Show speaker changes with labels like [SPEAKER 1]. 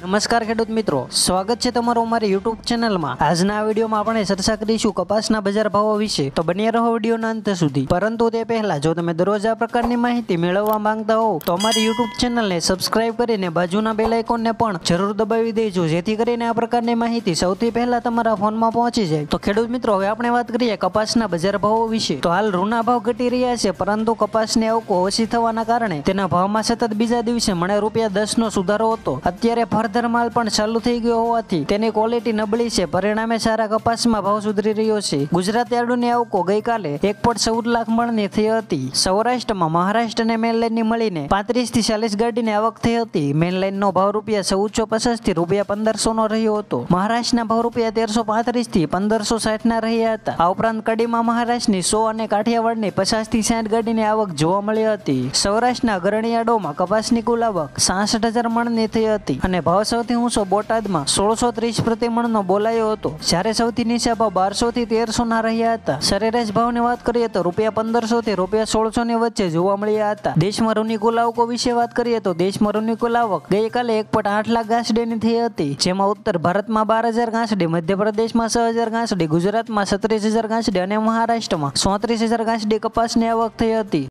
[SPEAKER 1] નમસ્કાર ખેડૂત મિત્રો. સ્વાગત છે તમારું અમારી યુટ્યુબ ચેનલમાં. આજના વિડીયોમાં આપણે ચર્ચા કરીશું કપાસના બજાર ભાવો વિશે. તો બન્યા રહો વિડીયોના અંત સુધી. પરંતુ તે પહેલા, જો તમે દરરોજ આ પ્રકારની માહિતી મેળવવા માંગતા હોવ તો અમારી યુટ્યુબ ચેનલને સબસ્ક્રાઇબ કરીને બાજુના બેલ આઇકોનને પણ જરૂર દબાવી દેજો, જેથી કરીને આ પ્રકારની માહિતી સૌથી પહેલા તમારા ફોનમાં પહોંચી જાય. તો ખેડૂત મિત્રો, હવે આપણે વાત કરીએ કપાસના બજાર ભાવો વિશે. તો હાલ રૂના ભાવ ઘટી રહ્યા છે, પરંતુ કપાસની આવકો ઓછી થવાના કારણે તેના ભાવમાં સતત બીજા દિવસે મને રૂપિયા દસ નો સુધારો હતો. અત્યારે ફર્ધર માલ પણ ચાલુ થઈ ગયો હોવાથી તેની ક્વોલિટી નબળી છે. પરિણામે સારા કપાસમાં ભાવ સુધરી રહ્યો છે. ગુજરાત યાર્ડોની આવકો ગઈકાલે એક પોઈન્ટ ચૌદ લાખ મણની થઈ હતી. સૌરાષ્ટ્રમાં મહારાષ્ટ્ર અને મેનલાઇનની મળીને પાંત્રીસથી ચાલીસ ગાડીની આવક થઈ હતી. મેનલાઇનનો ભાવ રૂપિયા ચૌદસો પચાસથી રૂપિયા પંદરસો નો રહ્યો હતો. મહારાષ્ટ્રના ભાવ રૂપિયા તેરસો પાંત્રીસથી પંદરસો સાઠ ના રહ્યા હતા. આ ઉપરાંત કડીમાં મહારાષ્ટ્રની સો અને કાઠિયાવાડની પચાસથી સાઠ ગાડીની આવક જોવા મળી હતી. સૌરાષ્ટ્રના અગ્રણી યાર્ડોમાં કપાસની કુલ આવક સાસઠ હજાર મણની થઈ હતી અને ભાવ સૌથી ઊંચો બોટાદમાં સોળસો ત્રીસ પ્રતિ મણનો બોલાયો હતો. જ્યારે સૌથી નીચા ભાવ બારસો થી તેરસો ના રહ્યા હતા. સરેરાશ ભાવની વાત કરીએ તો રૂપિયા પંદરસો થી રૂપિયા સોળસો ની વચ્ચે જોવા મળ્યા હતા. દેશમાં રૂનિકુલ આવકો વિશે વાત કરીએ તો દેશમાં રૂનિકુલ આવક ગઈકાલે એક પોઈન્ટ આઠ લાખ ઘાસડીની થઈ હતી. જેમાં ઉત્તર ભારતમાં બાર હજાર ઘાસડી, મધ્યપ્રદેશમાં છ હજાર ઘાસડી, ગુજરાતમાં સત્રીસ હજાર ઘાસડી અને મહારાષ્ટ્રમાં ચોત્રીસ હજાર ઘાસડી કપાસની આવક થઈ હતી.